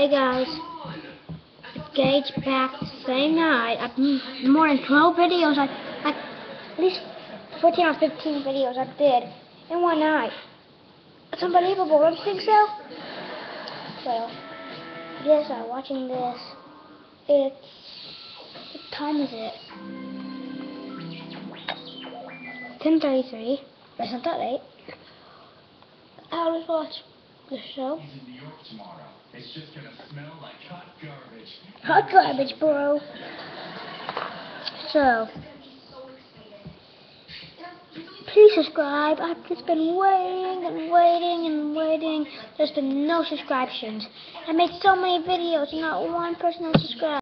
Hey guys, it's Gage back the same night. I've more than 12 videos. I, I, at least 14 or 15 videos I did in one night. It's unbelievable, don't you think so? So, yes, I'm watching this. It's, what time is it? 10.33. That's not that late. Just watch the show. He's in New York tomorrow. It's just gonna smell like hot garbage. Hot garbage, bro. So, please subscribe. I've just been waiting and waiting and waiting. There's been no subscriptions. I made so many videos and not one person has subscribed.